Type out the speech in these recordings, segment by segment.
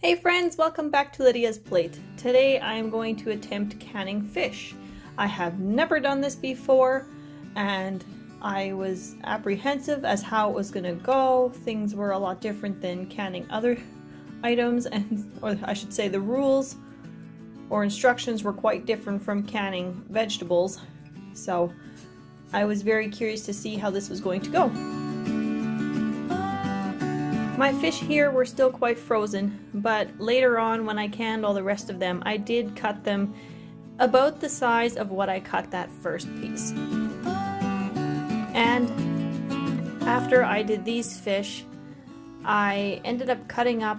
Hey friends, welcome back to Lydia's Plate. Today I am going to attempt canning fish. I have never done this before and I was apprehensive as how it was going to go. Things were a lot different than canning other items and or I should say the rules or instructions were quite different from canning vegetables. So I was very curious to see how this was going to go. My fish here were still quite frozen, but later on when I canned all the rest of them, I did cut them about the size of what I cut that first piece. And after I did these fish, I ended up cutting up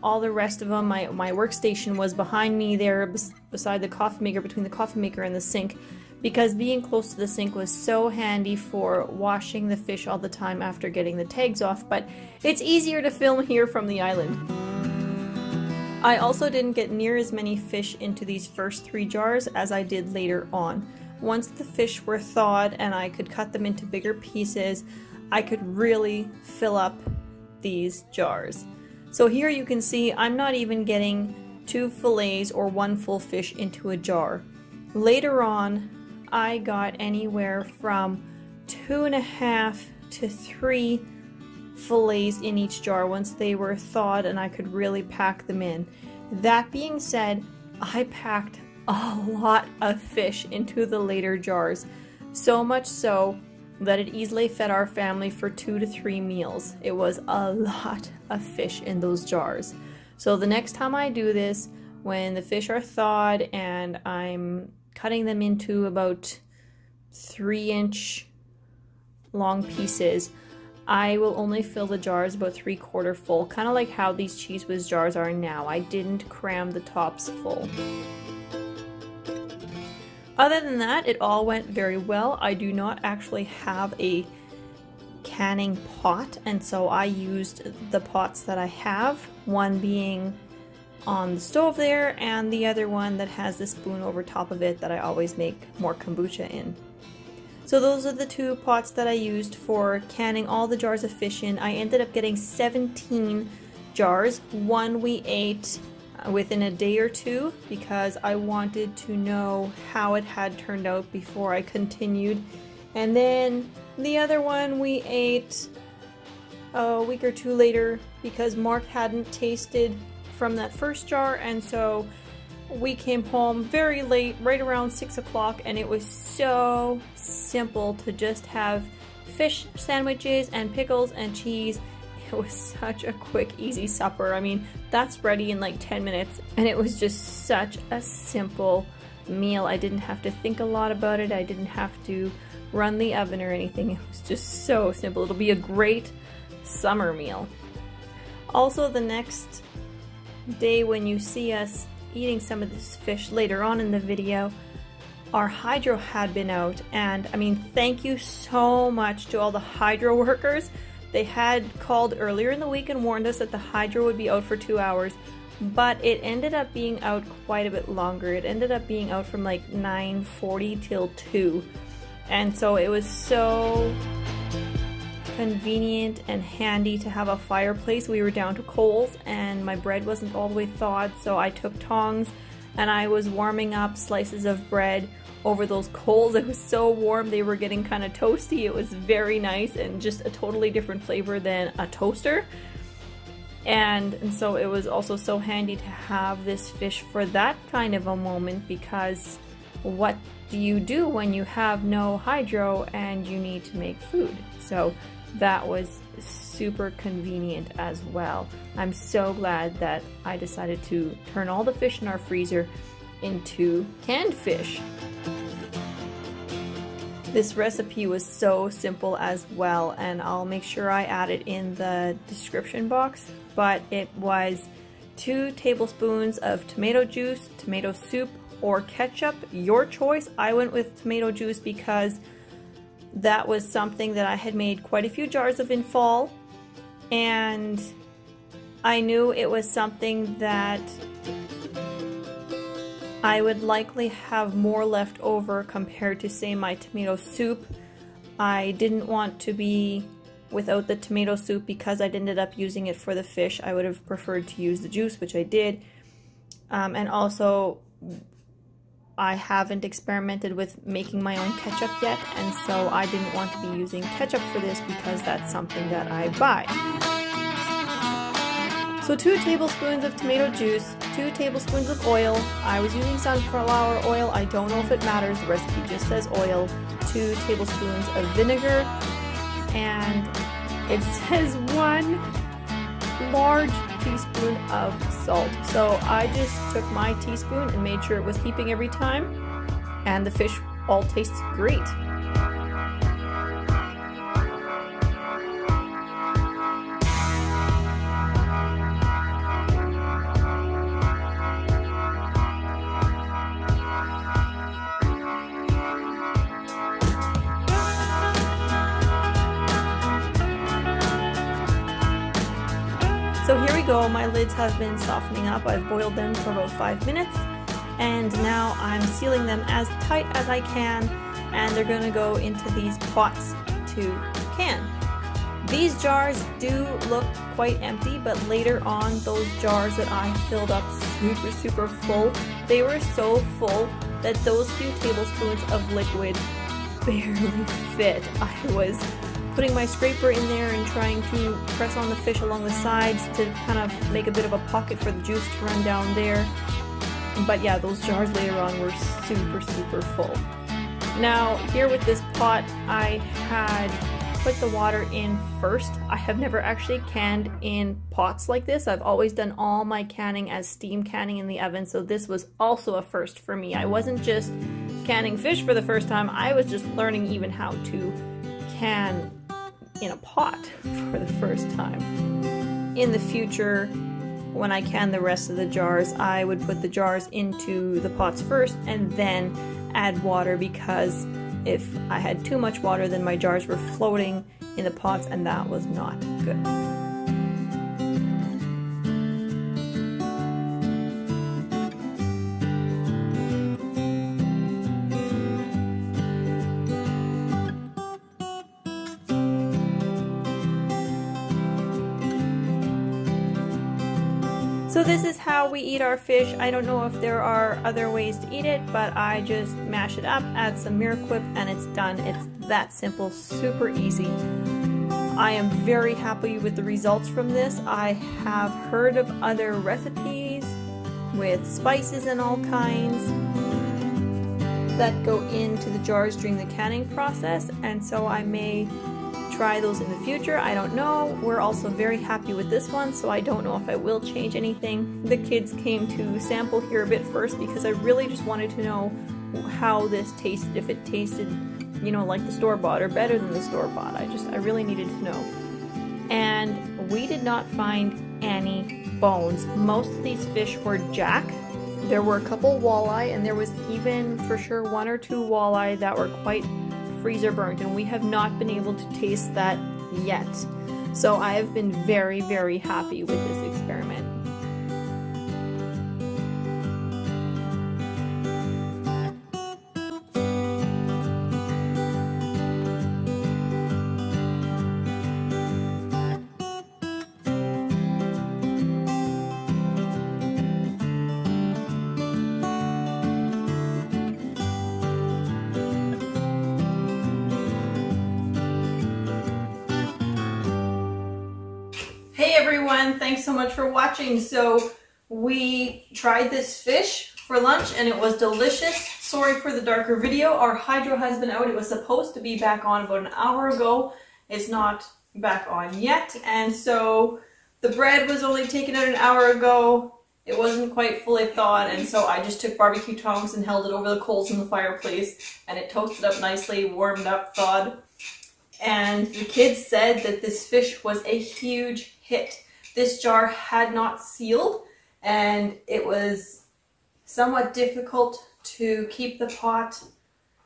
all the rest of them. My, my workstation was behind me there beside the coffee maker, between the coffee maker and the sink because being close to the sink was so handy for washing the fish all the time after getting the tags off, but it's easier to film here from the island. I also didn't get near as many fish into these first three jars as I did later on. Once the fish were thawed and I could cut them into bigger pieces, I could really fill up these jars. So here you can see I'm not even getting two fillets or one full fish into a jar. Later on, I got anywhere from two and a half to three fillets in each jar once they were thawed and I could really pack them in. That being said, I packed a lot of fish into the later jars, so much so that it easily fed our family for two to three meals. It was a lot of fish in those jars. So the next time I do this, when the fish are thawed and I'm cutting them into about three inch long pieces. I will only fill the jars about three quarter full, kind of like how these Cheez Whiz jars are now. I didn't cram the tops full. Other than that, it all went very well. I do not actually have a canning pot, and so I used the pots that I have, one being on the stove there and the other one that has the spoon over top of it that I always make more kombucha in. So those are the two pots that I used for canning all the jars of fish in. I ended up getting 17 jars. One we ate uh, within a day or two because I wanted to know how it had turned out before I continued. And then the other one we ate a week or two later because Mark hadn't tasted from that first jar and so we came home very late, right around 6 o'clock, and it was so simple to just have fish sandwiches and pickles and cheese. It was such a quick, easy supper. I mean, that's ready in like 10 minutes, and it was just such a simple meal. I didn't have to think a lot about it. I didn't have to run the oven or anything. It was just so simple. It'll be a great summer meal. Also, the next day when you see us eating some of this fish later on in the video, our hydro had been out and I mean thank you so much to all the hydro workers. They had called earlier in the week and warned us that the hydro would be out for two hours but it ended up being out quite a bit longer. It ended up being out from like 9.40 till 2 and so it was so convenient and handy to have a fireplace. We were down to coals and my bread wasn't all the way thawed so I took tongs and I was warming up slices of bread over those coals. It was so warm they were getting kind of toasty. It was very nice and just a totally different flavor than a toaster. And, and so it was also so handy to have this fish for that kind of a moment because what do you do when you have no hydro and you need to make food? So that was super convenient as well. I'm so glad that I decided to turn all the fish in our freezer into canned fish. This recipe was so simple as well and I'll make sure I add it in the description box but it was two tablespoons of tomato juice, tomato soup, or ketchup, your choice. I went with tomato juice because that was something that I had made quite a few jars of in fall and I knew it was something that I would likely have more left over compared to say my tomato soup. I didn't want to be without the tomato soup because I'd ended up using it for the fish. I would have preferred to use the juice, which I did. Um, and also, I haven't experimented with making my own ketchup yet, and so I didn't want to be using ketchup for this because that's something that I buy. So two tablespoons of tomato juice, two tablespoons of oil. I was using sunflower oil. I don't know if it matters. The recipe just says oil. Two tablespoons of vinegar. And it says one large teaspoon of salt. So I just took my teaspoon and made sure it was heaping every time. And the fish all tastes great. Lids have been softening up. I've boiled them for about five minutes and now I'm sealing them as tight as I can and they're gonna go into these pots to can. These jars do look quite empty, but later on those jars that I filled up super, super full, they were so full that those few tablespoons of liquid barely fit. I was putting my scraper in there and trying to press on the fish along the sides to kind of make a bit of a pocket for the juice to run down there. But yeah, those jars later on were super, super full. Now, here with this pot, I had put the water in first. I have never actually canned in pots like this. I've always done all my canning as steam canning in the oven, so this was also a first for me. I wasn't just canning fish for the first time, I was just learning even how to can in a pot for the first time. In the future, when I can the rest of the jars, I would put the jars into the pots first and then add water because if I had too much water, then my jars were floating in the pots and that was not good. So this is how we eat our fish. I don't know if there are other ways to eat it, but I just mash it up, add some Miracle Whip, and it's done. It's that simple, super easy. I am very happy with the results from this. I have heard of other recipes with spices and all kinds that go into the jars during the canning process, and so I may try those in the future. I don't know. We're also very happy with this one, so I don't know if I will change anything. The kids came to sample here a bit first because I really just wanted to know how this tasted, if it tasted, you know, like the store-bought or better than the store-bought. I just, I really needed to know. And we did not find any bones. Most of these fish were jack. There were a couple walleye, and there was even, for sure, one or two walleye that were quite freezer burnt and we have not been able to taste that yet. So I have been very, very happy with this Hey everyone, thanks so much for watching. So we tried this fish for lunch and it was delicious. Sorry for the darker video. Our hydro has been out. It was supposed to be back on about an hour ago. It's not back on yet. And so the bread was only taken out an hour ago. It wasn't quite fully thawed and so I just took barbecue tongs and held it over the coals in the fireplace and it toasted up nicely, warmed up, thawed. And the kids said that this fish was a huge hit. This jar had not sealed and it was somewhat difficult to keep the pot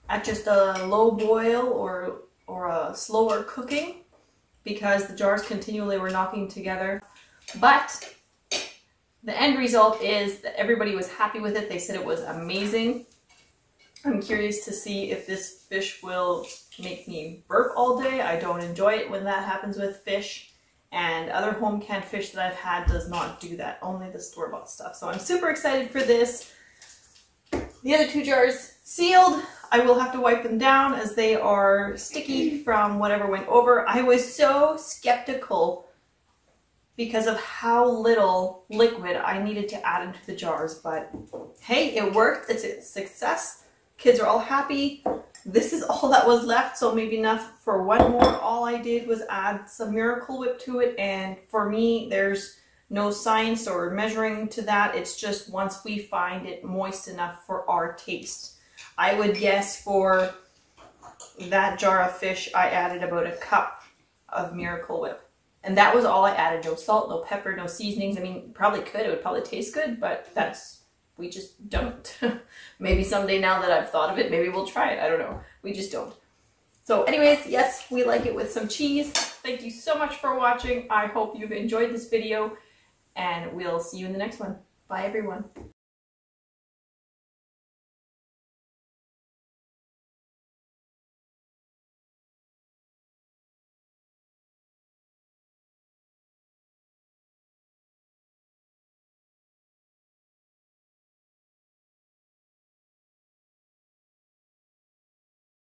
at just a low boil or, or a slower cooking because the jars continually were knocking together. But the end result is that everybody was happy with it. They said it was amazing. I'm curious to see if this fish will make me burp all day. I don't enjoy it when that happens with fish. And other home canned fish that I've had does not do that, only the store-bought stuff. So I'm super excited for this. The other two jars sealed. I will have to wipe them down as they are sticky from whatever went over. I was so skeptical because of how little liquid I needed to add into the jars, but hey, it worked. It's a success. Kids are all happy. This is all that was left, so maybe enough for one more. All I did was add some Miracle Whip to it, and for me, there's no science or measuring to that. It's just once we find it moist enough for our taste. I would guess for that jar of fish, I added about a cup of Miracle Whip. And that was all I added. No salt, no pepper, no seasonings. I mean, probably could. It would probably taste good, but that's, we just don't. maybe someday now that I've thought of it, maybe we'll try it. I don't know. We just don't. So anyways, yes, we like it with some cheese. Thank you so much for watching. I hope you've enjoyed this video and we'll see you in the next one. Bye everyone.